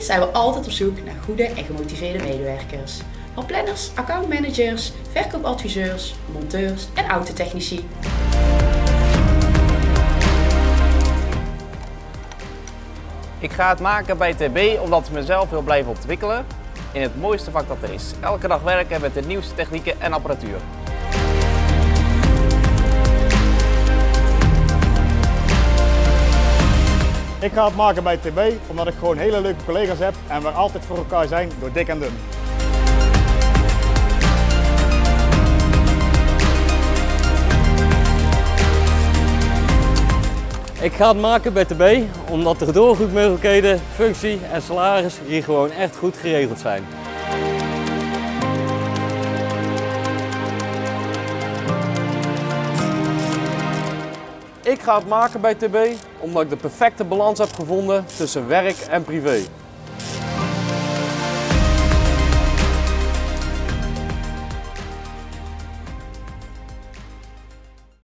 zijn we altijd op zoek naar goede en gemotiveerde medewerkers. Van planners, accountmanagers, verkoopadviseurs, monteurs en autotechnici. Ik ga het maken bij TB omdat ik mezelf wil blijven ontwikkelen in het mooiste vak dat er is. Elke dag werken met de nieuwste technieken en apparatuur. Ik ga het maken bij TB omdat ik gewoon hele leuke collega's heb en we altijd voor elkaar zijn door dik en dun. Ik ga het maken bij TB omdat de doorgroeimogelijkheden, functie en salaris hier gewoon echt goed geregeld zijn. Ik ga het maken bij TB omdat ik de perfecte balans heb gevonden tussen werk en privé.